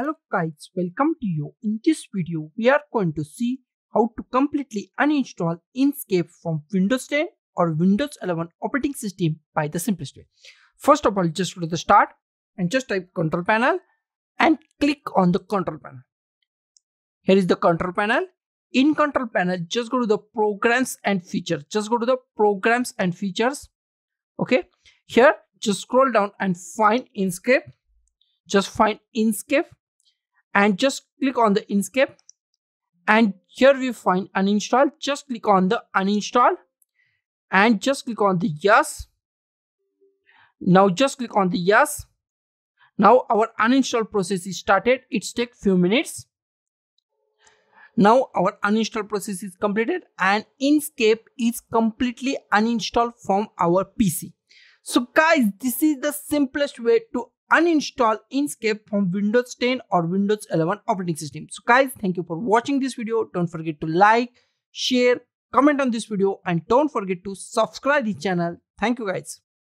Hello guys, welcome to you. In this video, we are going to see how to completely uninstall Inkscape from Windows 10 or Windows 11 operating system by the simplest way. First of all, just go to the start and just type control panel and click on the control panel. Here is the control panel. In control panel, just go to the programs and features. Just go to the programs and features. Okay. Here, just scroll down and find Inkscape. Just find Inkscape and just click on the Inkscape. And here we find uninstall. Just click on the uninstall and just click on the yes. Now just click on the yes. Now our uninstall process is started. It's take few minutes. Now our uninstall process is completed and Inkscape is completely uninstalled from our PC. So guys, this is the simplest way to uninstall Inkscape from Windows 10 or Windows 11 operating system. So guys, thank you for watching this video. Don't forget to like, share, comment on this video and don't forget to subscribe the channel. Thank you guys.